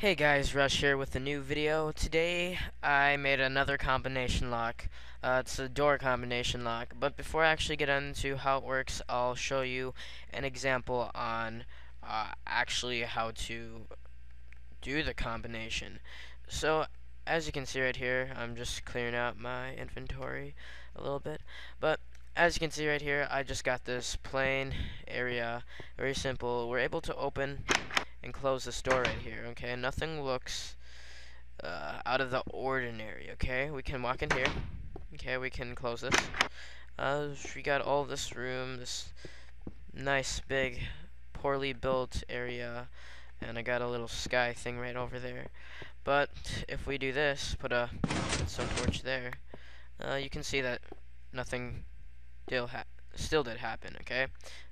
Hey guys, Rush here with a new video. Today I made another combination lock. Uh, it's a door combination lock. But before I actually get into how it works, I'll show you an example on uh, actually how to do the combination. So as you can see right here, I'm just clearing out my inventory a little bit. But as you can see right here, I just got this plain area. Very simple. We're able to open and close this door right here, okay? Nothing looks uh, out of the ordinary, okay? We can walk in here. Okay, we can close this. Uh, we got all this room, this nice, big, poorly built area, and I got a little sky thing right over there. But if we do this, put a some torch there, uh, you can see that nothing still, still did happen, okay?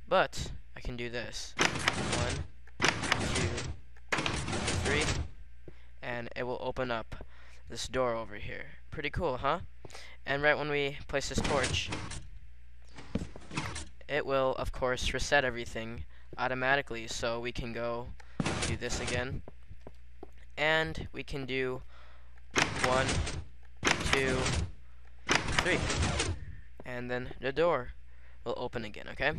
But I can do this. One, two, three, and it will open up this door over here. Pretty cool, huh? And right when we place this torch, it will, of course, reset everything automatically. So we can go do this again. And we can do one, two, three. And then the door will open again, okay?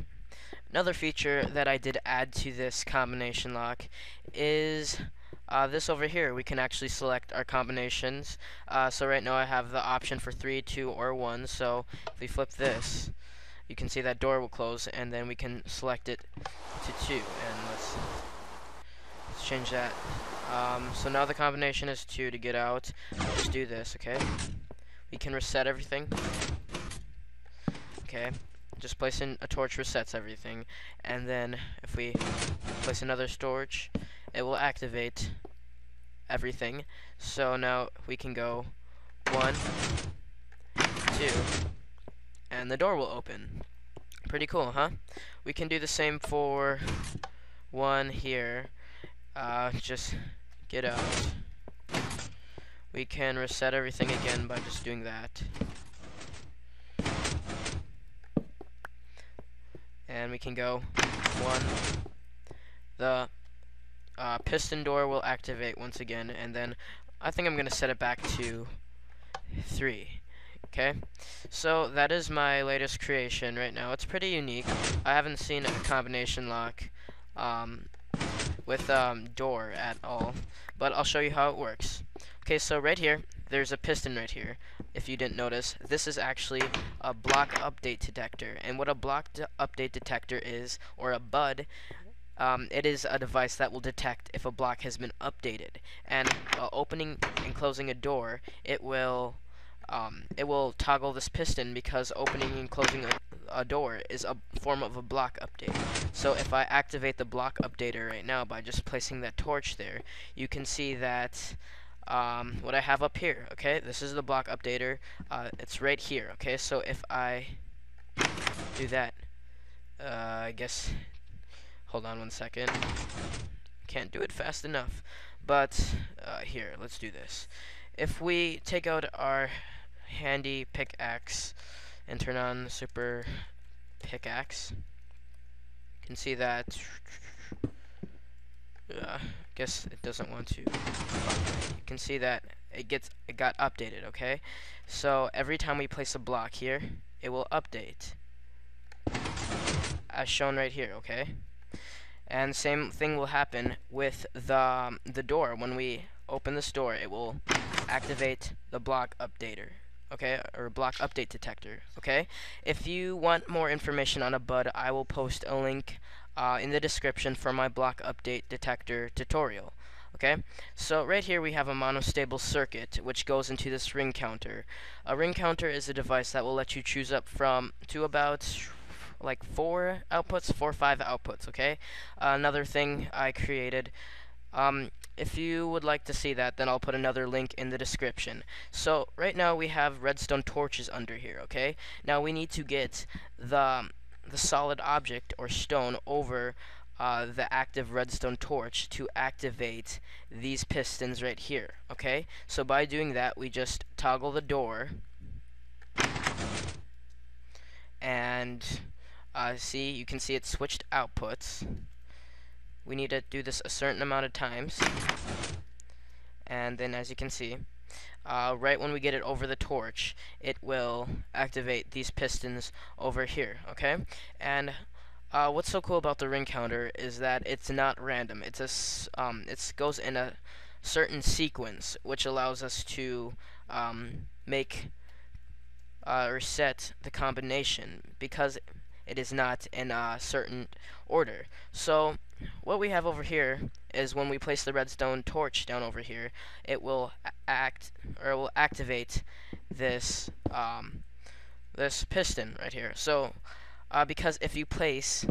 Another feature that I did add to this combination lock is uh, this over here. We can actually select our combinations. Uh, so right now I have the option for 3, 2, or 1. So if we flip this, you can see that door will close, and then we can select it to 2. And let's, let's change that. Um, so now the combination is 2 to get out. Let's do this, okay? We can reset everything. Okay, just placing a torch resets everything and then if we place another storage it will activate everything. So now we can go one two and the door will open. Pretty cool huh? We can do the same for one here. Uh, just get out. We can reset everything again by just doing that and we can go one. The uh, piston door will activate once again, and then I think I'm going to set it back to three. Okay, so that is my latest creation right now. It's pretty unique. I haven't seen a combination lock um, with um, door at all, but I'll show you how it works. Okay, so right here, there's a piston right here. If you didn't notice, this is actually a block update detector. And what a block de update detector is, or a BUD, um, it is a device that will detect if a block has been updated. And opening and closing a door, it will um, it will toggle this piston because opening and closing a, a, door is a form of a block update. So if I activate the block updater right now by just placing that torch there, you can see that um, what I have up here. Okay, this is the block updater. Uh, it's right here. Okay, so if I do that, uh, I guess. Hold on one second. Can't do it fast enough. But uh, here, let's do this. If we take out our handy pickaxe and turn on the super pickaxe, you can see that uh, guess it doesn't want to. Can see that it gets it got updated. Okay, so every time we place a block here, it will update, as shown right here. Okay, and same thing will happen with the um, the door. When we open this door, it will activate the block updater okay, or block update detector, okay? If you want more information on a BUD, I will post a link uh, in the description for my block update detector tutorial. Okay, so right here we have a monostable circuit which goes into this ring counter. A ring counter is a device that will let you choose up from to about like four outputs, four or five outputs, okay? Uh, another thing I created, um, if you would like to see that, then I'll put another link in the description. So, right now we have redstone torches under here, okay? Now we need to get the the solid object or stone over uh, the active redstone torch to activate these pistons right here okay? So by doing that we just toggle the door. And uh, see you can see it switched outputs. We need to do this a certain amount of times. And then as you can see uh, right when we get it over the torch it will activate these pistons over here okay? And uh, what's so cool about the ring counter is that it's not random it's a um, it goes in a certain sequence which allows us to um, make uh, or set the combination because it is not in a certain order. So what we have over here is when we place the redstone torch down over here, it will act or will activate this um, this piston right here. So uh, because if you place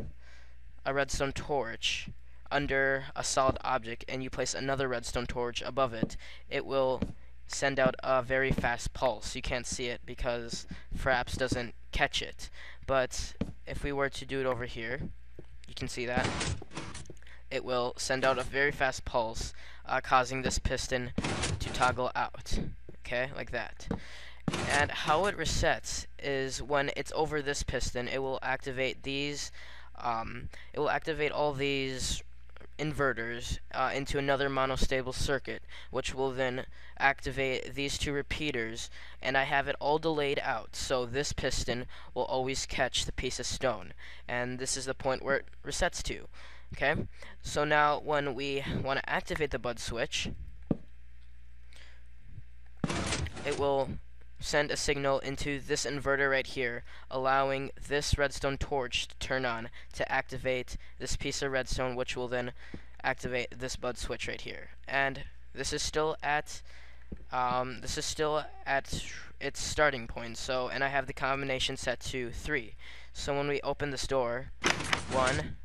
a redstone torch under a solid object and you place another redstone torch above it, it will send out a very fast pulse. You can't see it because Fraps doesn't catch it. But if we were to do it over here, you can see that it will send out a very fast pulse, uh, causing this piston to toggle out. Okay, like that. And how it resets is when it's over this piston, it will activate these, um, it will activate all these inverters uh, into another monostable circuit, which will then activate these two repeaters, and I have it all delayed out, so this piston will always catch the piece of stone, and this is the point where it resets to. Okay, so now when we want to activate the bud switch, it will send a signal into this inverter right here, allowing this redstone torch to turn on to activate this piece of redstone, which will then activate this bud switch right here. And this is still at um, this is still at its starting point. So, and I have the combination set to three. So when we open this door, one,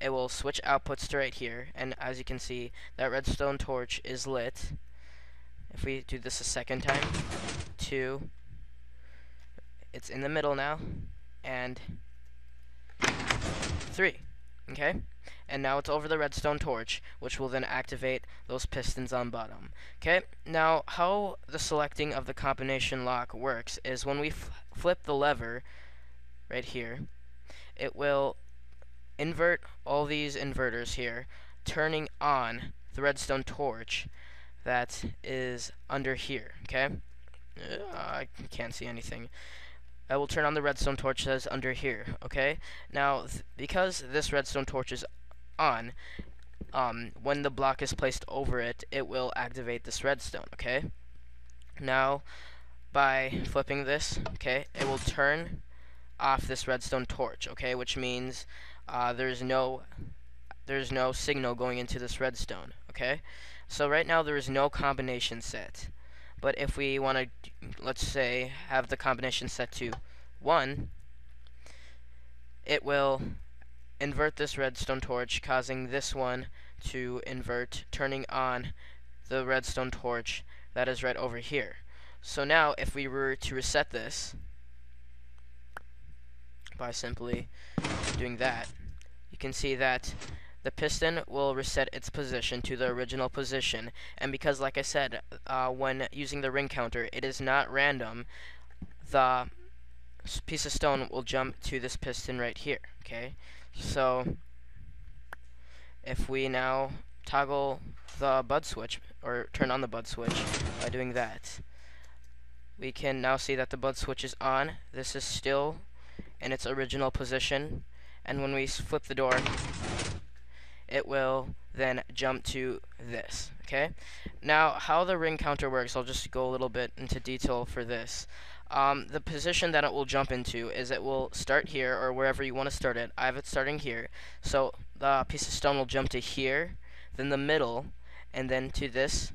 it will switch outputs to right here, and as you can see, that redstone torch is lit. If we do this a second time, two, it's in the middle now, and three, okay? And now it's over the redstone torch, which will then activate those pistons on bottom. Okay, now how the selecting of the combination lock works is when we flip the lever right here, it will invert all these inverters here, turning on the redstone torch, that is under here, okay? I can't see anything. I will turn on the redstone torch that's under here, okay? Now, th because this redstone torch is on, um, when the block is placed over it, it will activate this redstone, okay? Now, by flipping this, okay, it will turn off this redstone torch, okay, which means uh, there's no there's no signal going into this redstone, okay? So right now there is no combination set. But if we want to, let's say, have the combination set to 1, it will invert this redstone torch, causing this one to invert, turning on the redstone torch that is right over here. So now, if we were to reset this by simply doing that, you can see that the piston will reset its position to the original position, and because, like I said, uh, when using the ring counter, it is not random, the piece of stone will jump to this piston right here, okay? So, if we now toggle the bud switch, or turn on the bud switch by doing that, we can now see that the bud switch is on. This is still in its original position, and when we flip the door, it will then jump to this. Okay. Now, how the ring counter works, I'll just go a little bit into detail for this. Um, the position that it will jump into is it will start here or wherever you want to start it. I have it starting here. So the piece of stone will jump to here, then the middle, and then to this,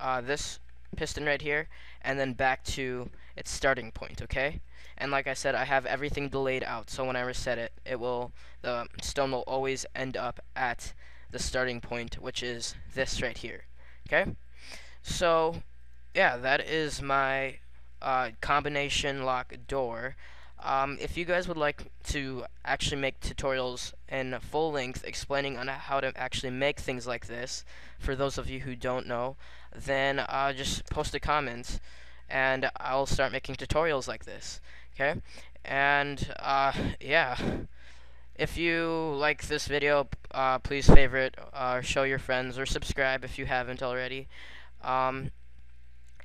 uh, this piston right here, and then back to its starting point, okay? And like I said, I have everything delayed out, so when I reset it, it will, the stone will always end up at the starting point, which is this right here, okay? So, yeah, that is my uh, combination lock door. Um, if you guys would like to actually make tutorials in full length explaining on how to actually make things like this, for those of you who don't know, then uh, just post a comment and I'll start making tutorials like this. Okay, and uh, yeah, if you like this video, uh, please favorite, uh, show your friends, or subscribe if you haven't already. Um,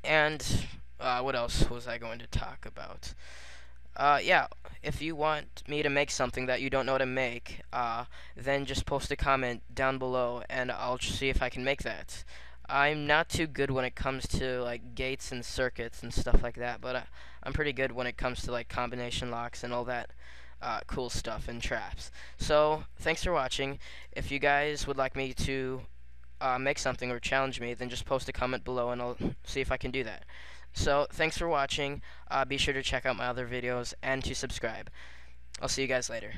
and uh, what else was I going to talk about? Uh, yeah, if you want me to make something that you don't know to make, uh, then just post a comment down below, and I'll see if I can make that. I'm not too good when it comes to like gates and circuits and stuff like that, but uh, I'm pretty good when it comes to like combination locks and all that uh, cool stuff and traps. So thanks for watching. If you guys would like me to uh, make something or challenge me, then just post a comment below and I'll see if I can do that. So thanks for watching. Uh, be sure to check out my other videos and to subscribe. I'll see you guys later.